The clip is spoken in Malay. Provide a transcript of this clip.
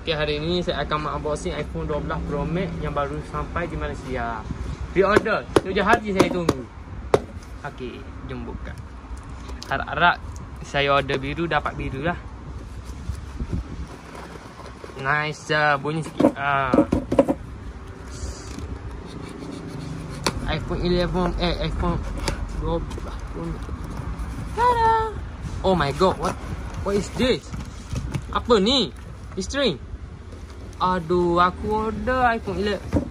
Okey, hari ini saya akan unboxing iPhone 12 Pro Max yang baru sampai di Malaysia. Pre-order. Tujuh hari saya tunggu. Okey, jom buka. Harap-harap saya order biru dapat biru lah. Nice uh, bunyi sikit. Uh. iPhone 11 eh iPhone 12 Pro Max. Tada! Oh my god, what what is this? Apa ni? String. Aduh, aku order iPhone. 11